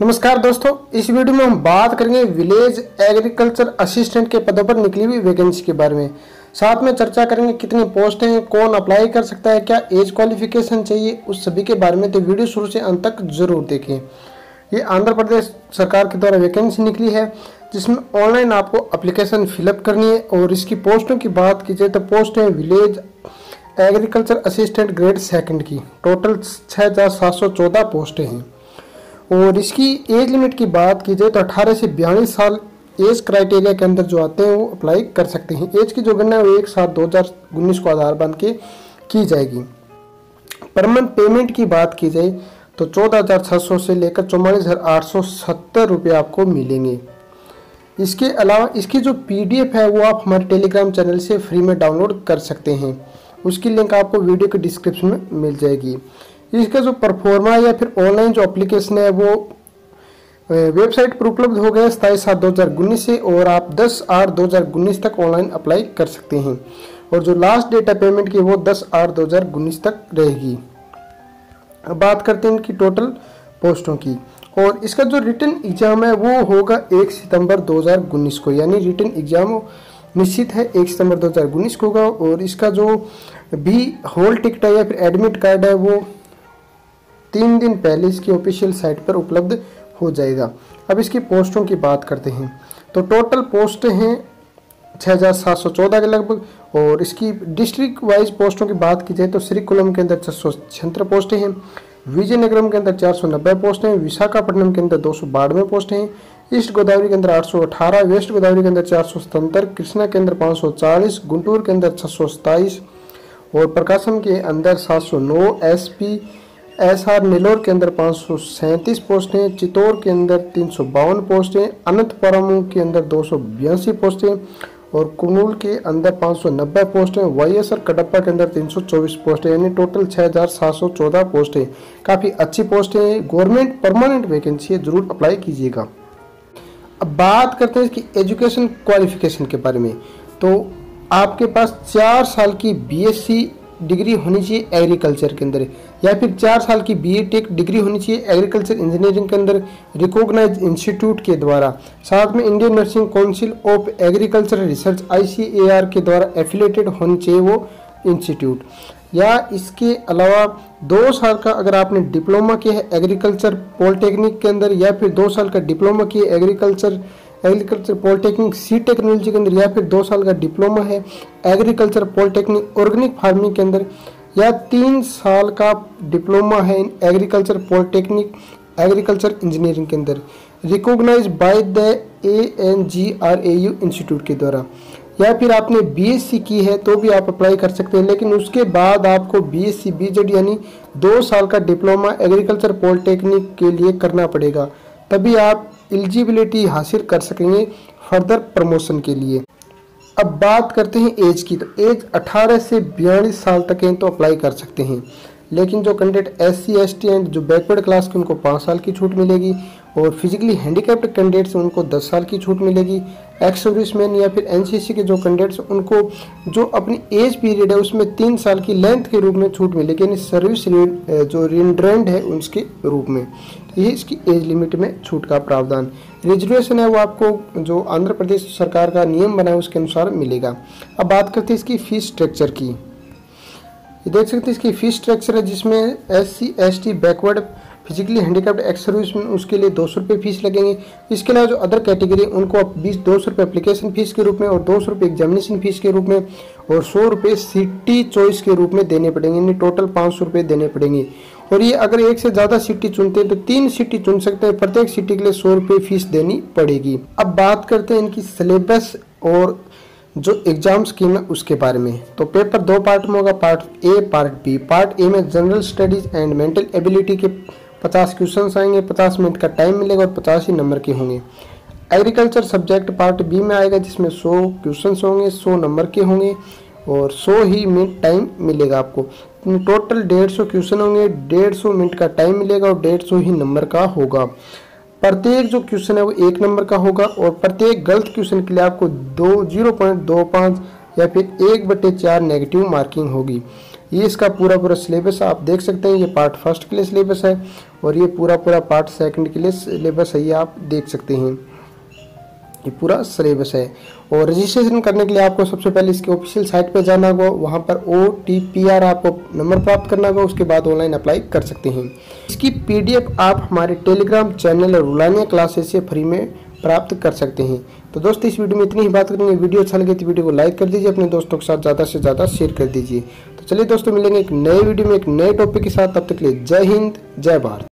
नमस्कार दोस्तों, इस वीडियो में हम बात करेंगे विलेज एग्रीकल्चर असिस्टेंट के पदों पर निकली हुई वैकेंसी के बारे में। साथ में चर्चा करेंगे कितनी पोस्ट हैं, कौन अप्लाई कर सकता है, क्या एज क्वालिफिकेशन चाहिए, उस सभी के बारे में। तो वीडियो शुरू से अंत तक ज़रूर देखें। ये आंध्र प्रदेश सरकार के द्वारा वैकेंसी निकली है, जिसमें ऑनलाइन आपको अप्लीकेशन फिलअप करनी है, और इसकी पोस्टों की बात की जाए तो पोस्ट है village agriculture assistant grade second की। टोटल छः हज़ार सात सौ चौदह पोस्टें हैं। और इसकी एज लिमिट की बात की जाए तो 18 से बयालीस साल एज क्राइटेरिया के अंदर जो आते हैं वो अप्लाई कर सकते हैं। एज की जो गणना है वो एक सात दो हज़ार उन्नीस को आधार बन के की जाएगी। पर मंथ पेमेंट की बात की जाए तो चौदह हज़ार छः सौ से लेकर चौवालीस हज़ार आठ सौ सत्तर रुपये आपको मिलेंगे। इसके अलावा इसकी जो पीडीएफ है वो आप हमारे टेलीग्राम चैनल से फ्री में डाउनलोड कर सकते हैं। उसकी लिंक आपको वीडियो के डिस्क्रिप्शन में मिल जाएगी। इसका जो परफॉर्मा या फिर ऑनलाइन जो अप्लीकेशन है वो वेबसाइट पर उपलब्ध हो गया सताईस सात दो हज़ार उन्नीस से और आप दस आठ दो हज़ार उन्नीस तक ऑनलाइन अप्लाई कर सकते हैं। और जो लास्ट डेट है पेमेंट की वो दस आठ दो हज़ार उन्नीस तक रहेगी। अब बात करते हैं इनकी टोटल पोस्टों की। और इसका जो रिटर्न एग्ज़ाम है वो होगा एक सितंबर 2019 को, यानी रिटर्न एग्ज़ाम निश्चित है एक सितंबर 2019 को होगा। और इसका जो भी होल टिकट है या फिर एडमिट कार्ड है वो तीन दिन पहले इसकी ऑफिशियल साइट पर उपलब्ध हो जाएगा। अब इसकी पोस्टों की बात करते हैं। तो टोटल पोस्ट हैं छः हज़ार सात सौ चौदह के लगभग और इसकी डिस्ट्रिक्ट वाइज पोस्टों की बात की जाए तो श्रीकुलम के अंदर छः सौ छिहत्तर पोस्टें हैं, विजयनगरम के अंदर चार सौ नब्बे पोस्टें हैं, विशाखापट्टनम के अंदर दो सौ बानवे पोस्टें हैं, ईस्ट गोदावरी के अंदर आठ सौ अठारह, वेस्ट गोदावरी के अंदर चार सौ सतहत्तर कृष्णा के अंदर पाँच सौ चालीस, गुंटूर के अंदर छः सौ सताईस और प्रकाशम के अंदर सात सौ नौ एस आर नेलोर के अंदर पाँच सौ सैंतीस पोस्टें, चित्तौड़ के अंदर तीन सौ बावन पोस्टें अनंतपुरम के अंदर दो सौ बयासी पोस्टें और कुर्नूल के अंदर पाँच सौ नब्बे पोस्टें वाई एस आर कडप्पा के अंदर तीन सौ चौबीस पोस्टें, यानी टोटल छः हज़ार सात सौ चौदह पोस्टें। काफ़ी अच्छी पोस्टें हैं। गवर्नमेंट परमानेंट वैकेंसी है, ज़रूर अप्लाई कीजिएगा। अब बात करते हैं इसकी एजुकेशन क्वालिफिकेशन के बारे में। तो आपके पास चार साल की बीएससी डिग्री होनी चाहिए एग्रीकल्चर के अंदर, या फिर चार साल की बीए टेक डिग्री होनी चाहिए एग्रीकल्चर इंजीनियरिंग के अंदर रिकॉग्नाइज इंस्टीट्यूट के द्वारा। साथ में Indian nursing council of agriculture research ICAR के द्वारा एफिलेटेड होनी चाहिए वो इंस्टीट्यूट या इसके अलावा दो साल का अगर आपने डिप्लोमा किया है एग्रीकल्चर पॉलिटेक्निक के अंदर, या फिर दो साल का डिप्लोमा किया एग्रीकल्चर एग्रीकल्चर पॉलिटेक्निक सी टेक्नोलॉजी के अंदर या फिर दो साल का डिप्लोमा है। एग्रीकल्चर पॉलिटेक्निक ऑर्गेनिक फ़ार्मिंग के अंदर या तीन साल का डिप्लोमा है in agriculture polytechnic, agriculture engineering के अंदर recognise by the A N G R A U institute के द्वारा। या फिर आपने बीएससी की है तो भी आप अप्लाई कर सकते हैं, लेकिन उसके बाद आपको बीएससी बीजेड यानी दो साल का डिप्लोमा एग्रीकल्चर पॉलिटेक्निक के लिए करना पड़ेगा। तभी आप एलिजिबिलिटी हासिल कर सकेंगे फर्दर प्रमोशन के लिए। अब बात करते हैं एज की तो एज 18 से बयालीस साल तक हैं तो अप्लाई कर सकते हैं। लेकिन जो candidate S C S T and जो बैकवर्ड क्लास के, उनको पाँच साल की छूट मिलेगी और फिजिकली हैंडीकैप्ड कैंडिडेट्स उनको दस साल की छूट मिलेगी। एक्स सर्विसमैन या फिर एनसीसी के जो कैंडिडेट्स उनको जो अपनी एज पीरियड है, उसमें तीन साल की लेंथ के रूप में छूट मिलेगी, यानी सर्विस जो रिंड्रेंड है, उसके रूप में। ये इसकी एज लिमिट में छूट का प्रावधान। रिजर्वेशन है, वो आपको जो आंध्र प्रदेश सरकार का नियम बना है, उसके अनुसार मिलेगा। अब बात करते हैं इसकी फ़ीस स्ट्रक्चर की। ये देख सकते हैं इसकी फ़ीस स्ट्रक्चर है, जिसमें S C S T backward physically handicapped ex service में उसके लिए दो सौ रुपये फ़ीस लगेंगे। इसके अलावा जो अदर कैटेगरी उनको आप बीस, दो सौ रुपये एप्लीकेशन फ़ीस के रूप में और दो सौ रुपये एग्जामिनेशन फ़ीस के रूप में और सौ रुपये सिटी चॉइस के रूप में देने पड़ेंगे। यानी टोटल पाँच सौ रुपये देने पड़ेंगे। और ये अगर एक से ज़्यादा सिटी चुनते हैं तो तीन सिटी चुन सकते हैं। प्रत्येक सिटी के लिए सौ रुपये फ़ीस देनी पड़ेगी। अब बात करते हैं इनकी सिलेबस और जो एग्ज़ाम स्कीम है उसके बारे में। तो पेपर दो पार्ट में होगा, part A, part B. Part A में general studies and mental ability के पचास क्वेश्चन आएँगे, पचास मिनट का टाइम मिलेगा और पचास ही नंबर के होंगे। एग्रीकल्चर सब्जेक्ट पार्ट बी में आएगा, जिसमें सौ क्वेश्चन होंगे, सौ नंबर के होंगे। और सौ ही मिनट टाइम मिलेगा आपको। टोटल डेढ़ सौ क्वेश्चन होंगे, डेढ़ सौ मिनट का टाइम मिलेगा और डेढ़ सौ ही नंबर का होगा। प्रत्येक जो क्वेश्चन है वो एक नंबर का होगा और प्रत्येक गलत क्वेश्चन के लिए आपको दो ज़ीरो पॉइंट दो पाँच या फिर एक बटे चार नेगेटिव मार्किंग होगी। ये इसका पूरा पूरा सिलेबस आप देख सकते हैं, ये पार्ट फ़र्स्ट के लिए सिलेबस है और ये पूरा पूरा पार्ट सेकंड के लिए सिलेबस है, ये आप देख सकते हैं। ये पूरा सिलेबस है। और रजिस्ट्रेशन करने के लिए आपको सबसे पहले इसके ऑफिशियल साइट पर जाना होगा। वहाँ पर ओ टी पी आर आपको नंबर प्राप्त करना होगा। उसके बाद ऑनलाइन अप्लाई कर सकते हैं। इसकी पीडीएफ आप हमारे टेलीग्राम चैनल और रुलानिया क्लासेस से फ्री में प्राप्त कर सकते हैं। तो दोस्तों, इस वीडियो में इतनी ही बात करेंगे वीडियो अच्छा लगे तो वीडियो को लाइक कर दीजिए। अपने दोस्तों के साथ ज़्यादा से ज़्यादा शेयर कर दीजिए। तो चलिए दोस्तों, मिलेंगे एक नए वीडियो में एक नए टॉपिक के साथ। तब तक के लिए जय हिंद, जय भारत।